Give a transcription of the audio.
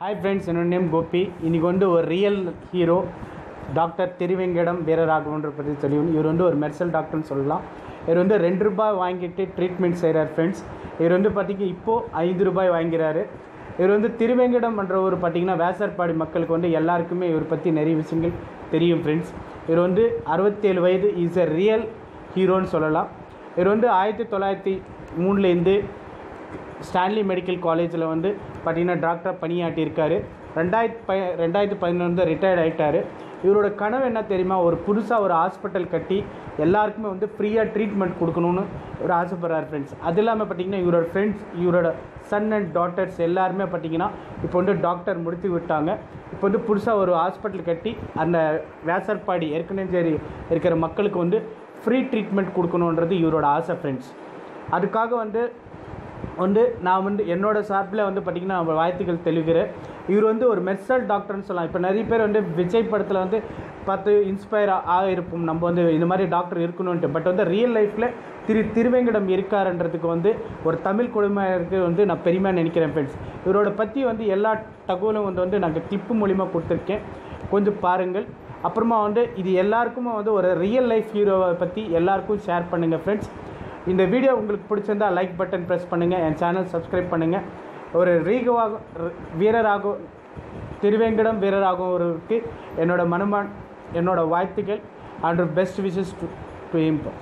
Hi friends என்னோட name Gopi. இன்றைக்கி வந்து ஒரு ரியல் ஹீரோ டாக்டர் திருவெங்கடம் வீரராகவன்ற பற்றி தெரியும் இவர் வந்து ஒரு மெர்சல் டாக்டர்னு சொல்லலாம். இவர் வந்து ரெண்டு ரூபாய் வாங்கிட்டு ட்ரீட்மெண்ட் செய்கிறார் ஃப்ரெண்ட்ஸ் இவர் வந்து பார்த்திங்கன்னா இப்போது ஐந்து ரூபாய் வாங்கிறாரு. இவர் வந்து திருவேங்கடம் என்ற ஒரு பார்த்திங்கன்னா வேசர்பாடி மக்களுக்கு வந்து எல்லாருக்குமே இவர் பற்றி நிறைய விஷயங்கள் தெரியும் ஃப்ரெண்ட்ஸ் இவர் வந்து அறுபத்தேழு வயது இஸ் எ ரியல் ஹீரோன்னு சொல்லலாம். இவர் வந்து ஆயிரத்தி தொள்ளாயிரத்தி மூணுலேருந்து ஸ்டான்லி மெடிக்கல் காலேஜில் வந்து பார்த்தீங்கன்னா டாக்டராக பணியாட்டியிருக்காரு ரெண்டாயிரத்து ப ரெண்டாயிரத்து பதினொன்று ரிட்டையர்ட் ஆகிட்டார் இவரோட கனவு என்ன தெரியுமா? ஒரு புதுசாக ஒரு ஹாஸ்பிட்டல் கட்டி எல்லாருக்குமே வந்து ஃப்ரீயாக ட்ரீட்மெண்ட் கொடுக்கணும்னு ஒரு ஆசைப்படுறார் ஃப்ரெண்ட்ஸ் அது இல்லாமல் பார்த்தீங்கன்னா இவரோட ஃப்ரெண்ட்ஸ் இவரோட சன் அண்ட் டாட்டர்ஸ் எல்லாருமே பார்த்தீங்கன்னா இப்போ வந்து டாக்டர் முடித்து விட்டாங்க. இப்போ வந்து புதுசாக ஒரு ஹாஸ்பிட்டல் கட்டி அந்த வேசர்பாடி ஏற்கனவே சரி இருக்கிற மக்களுக்கு வந்து ஃப்ரீ ட்ரீட்மெண்ட் கொடுக்கணுன்றது இவரோட ஆசை ஃப்ரெண்ட்ஸ் அதுக்காக வந்து வந்து நான் வந்து என்னோட சார்பில் வந்து பார்த்திங்கன்னா வாழ்த்துக்கள் தெளிவுகிறேன் இவர் வந்து ஒரு மெர்சல் டாக்டர்னு சொல்லலாம். இப்போ நிறைய பேர் வந்து விஜய் படத்தில் வந்து பார்த்து இன்ஸ்பயர் ஆகிருப்போம் நம்ம வந்து இந்த மாதிரி டாக்டர் இருக்கணும்ன்ட்டு. பட் வந்து ரியல் லைஃப்பில் திரு திருவேங்கடம் இருக்காருன்றதுக்கு வந்து ஒரு தமிழ் குழுமையினருக்கு வந்து நான் பெருமையாக நினைக்கிறேன் ஃப்ரெண்ட்ஸ் இவரோட பற்றி வந்து எல்லா தகவலும் வந்து வந்து நாங்கள் கிளிப்பு மூலிமா கொடுத்துருக்கேன். கொஞ்சம் பாருங்கள். அப்புறமா வந்து இது எல்லாருக்குமே வந்து ஒரு ரியல் லைஃப் ஹீரோவை பற்றி எல்லாருக்கும் ஷேர் பண்ணுங்கள் ஃப்ரெண்ட்ஸ் இந்த வீடியோ உங்களுக்கு பிடிச்சிருந்தா லைக் பட்டன் ப்ரெஸ் பண்ணுங்கள் என் சேனல் சப்ஸ்கிரைப் பண்ணுங்கள் ஒரு ரீகவாக வீரராகும் திருவேங்கடம் வீரராகவருக்கு என்னோட மனமான் என்னோட வாழ்த்துக்கள். And best wishes to to இம்பர்